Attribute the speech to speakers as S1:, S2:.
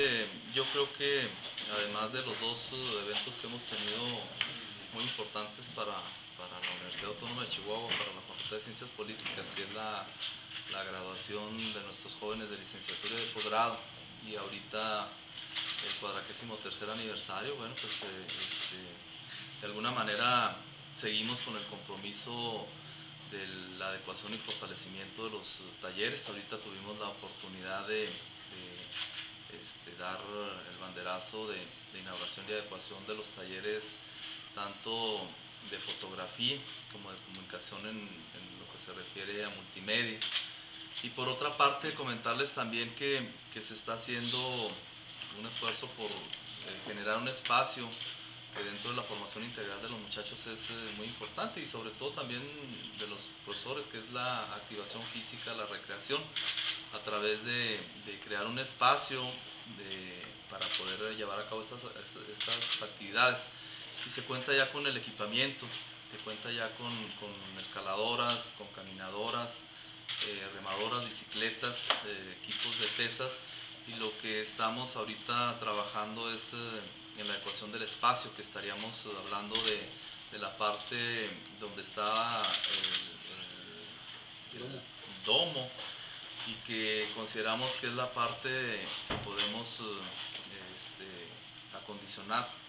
S1: Eh, yo creo que además de los dos eh, eventos que hemos tenido muy importantes para, para la Universidad Autónoma de Chihuahua, para la Facultad de Ciencias Políticas, que es la, la graduación de nuestros jóvenes de licenciatura y de posgrado, y ahorita el cuadragésimo tercer aniversario, bueno, pues eh, este, de alguna manera seguimos con el compromiso de la adecuación y fortalecimiento de los talleres. Ahorita tuvimos la oportunidad de, dar el banderazo de, de, inauguración y adecuación de los talleres, tanto de fotografía como de comunicación en, en, lo que se refiere a multimedia. Y por otra parte, comentarles también que, que se está haciendo un esfuerzo por eh, generar un espacio que dentro de la formación integral de los muchachos es eh, muy importante y sobre todo también de los profesores, que es la activación física, la recreación, a través de, de crear un espacio de, para poder llevar a cabo estas, estas, actividades. Y se cuenta ya con el equipamiento, se cuenta ya con, con escaladoras, con caminadoras, eh, remadoras, bicicletas, eh, equipos de pesas y lo que estamos ahorita trabajando es eh, en la ecuación del espacio, que estaríamos hablando de, de la parte donde está el, el, el, domo y que consideramos que es la parte que podemos este, acondicionar para